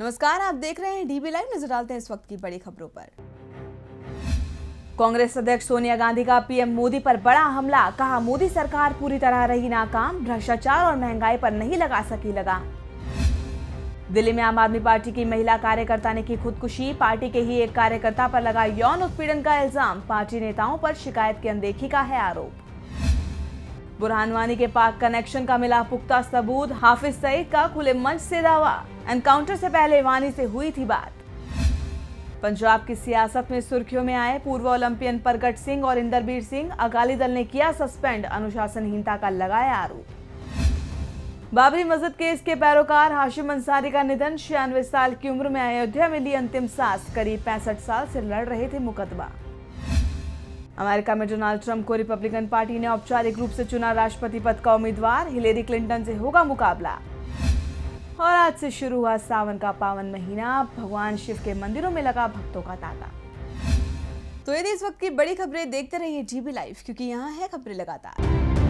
नमस्कार, आप देख रहे हैं डीबी लाइव नज़र डालते हैं इस वक्त की बड़ी खबरों पर। कांग्रेस अध्यक्ष सोनिया गांधी का पीएम मोदी पर बड़ा हमला। कहा, मोदी सरकार पूरी तरह रही नाकाम, भ्रष्टाचार और महँगाई पर नहीं लगा सकी लगा दिल्ली में आम आदमी पार्टी की महिला कार्यकर्ता ने की खुदकुशी। पार्टी के ही एक कार्यकर्ता पर लगा यौन उत्पीड़न का इल्ज़ाम। पार्टी नेताओं पर शिकायत की अनदेखी का है आरोप। बुरहान वानी के पाक कनेक्शन का मिला पुख्ता सबूत। हाफिज सईद का खुले मंच से दावा। एनकाउंटर से पहले वानी से हुई थी बात। पंजाब की सियासत में सुर्खियों में आए पूर्व ओलंपियन प्रगट सिंह और इंदरबीर सिंह। अकाली दल ने किया सस्पेंड। अनुशासनहीनता का लगाया आरोप। बाबरी मस्जिद केस के पैरोकार हाशिम अंसारी का निधन। छियानवे साल की उम्र में अयोध्या में ली अंतिम सांस। करीब पैंसठ साल से लड़ रहे थे मुकदमा। अमेरिका में डोनाल्ड ट्रंप को रिपब्लिकन पार्टी ने औपचारिक रूप से चुना राष्ट्रपति पद का उम्मीदवार, हिलेरी क्लिंटन से होगा मुकाबला। और आज से शुरू हुआ सावन का पावन महीना, भगवान शिव के मंदिरों में लगा भक्तों का तांता। तो यदि इस वक्त की बड़ी खबरें देखते रहिए जीबी लाइव क्योंकि यहाँ है खबरें लगातार।